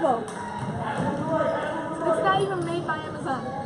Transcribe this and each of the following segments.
It's not even made by Amazon.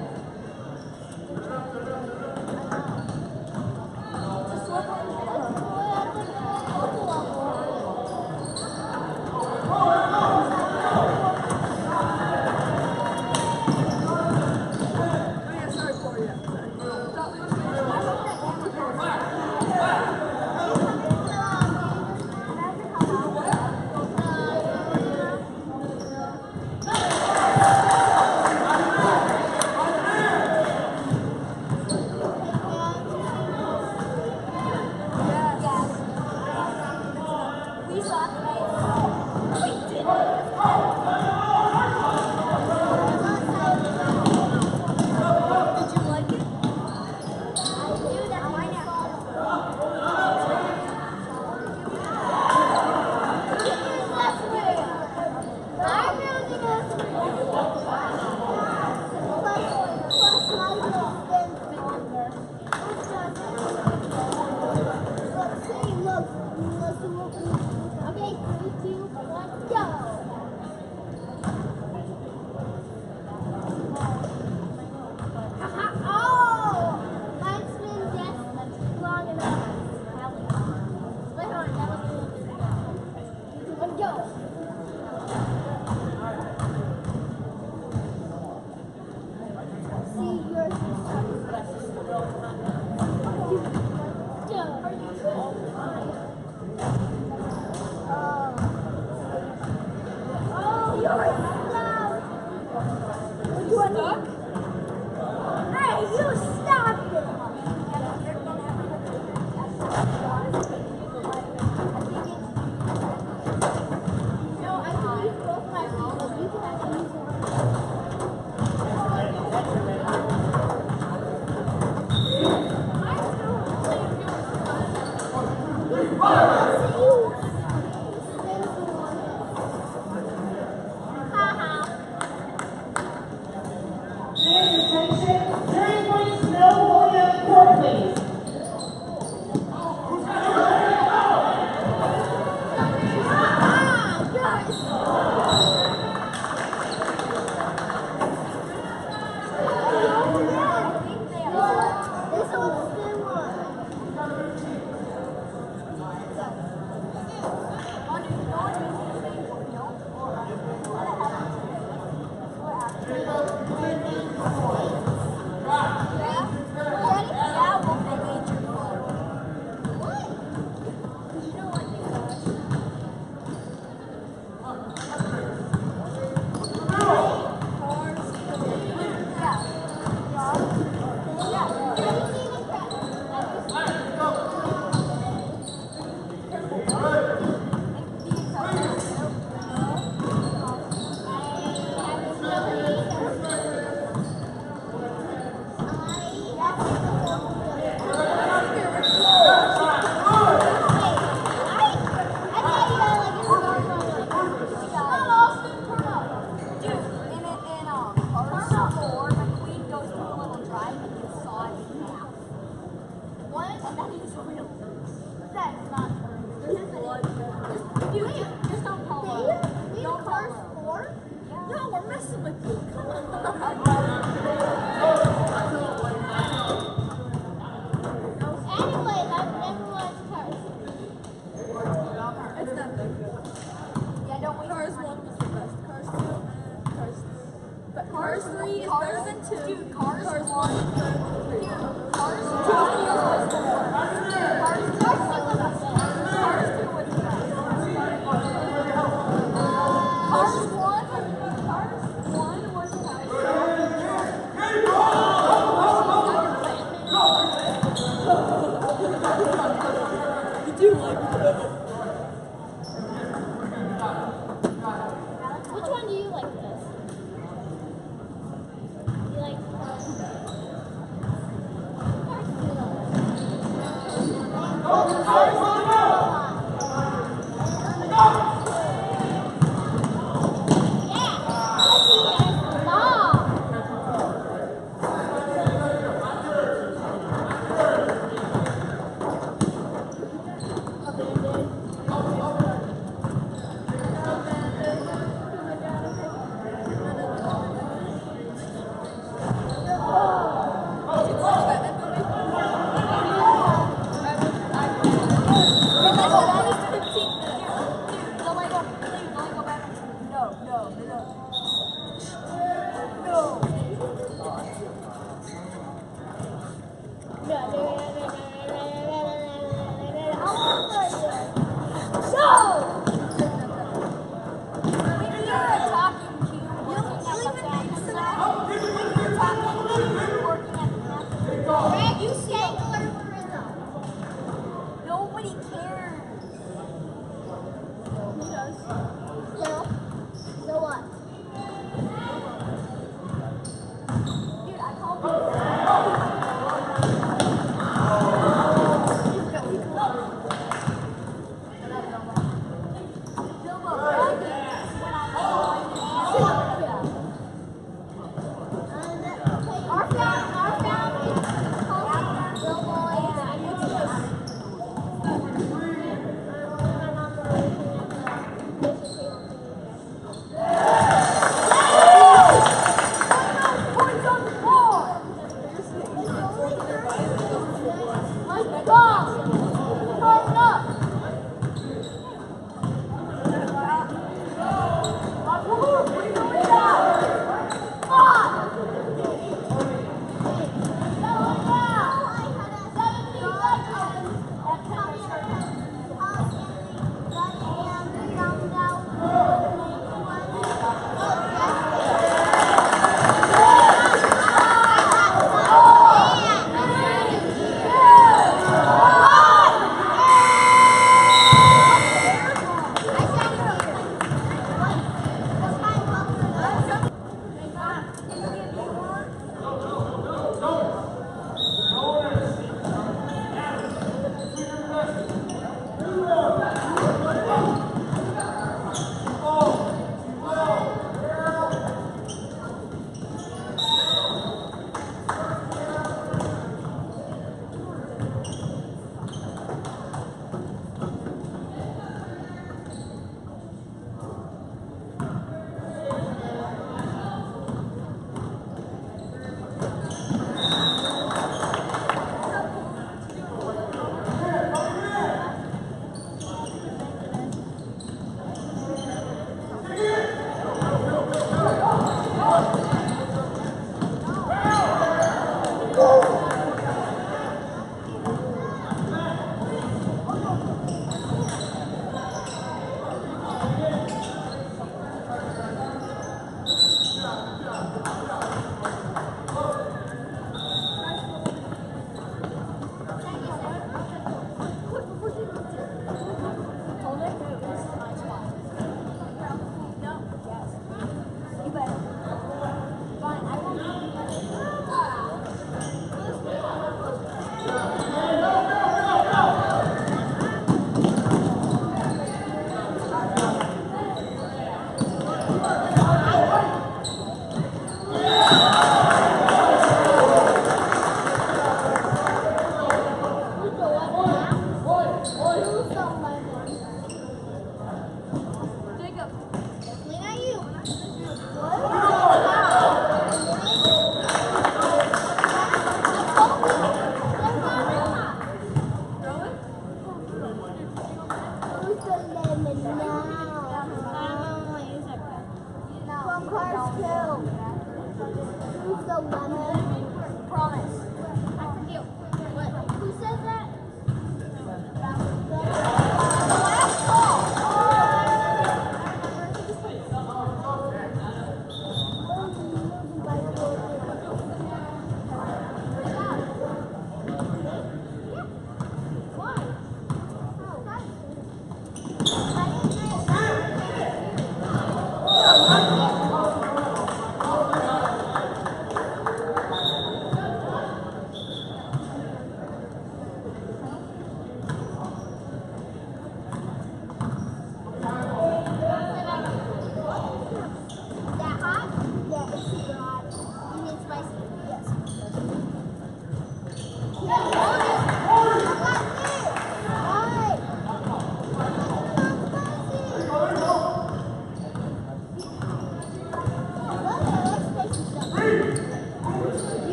kullanır.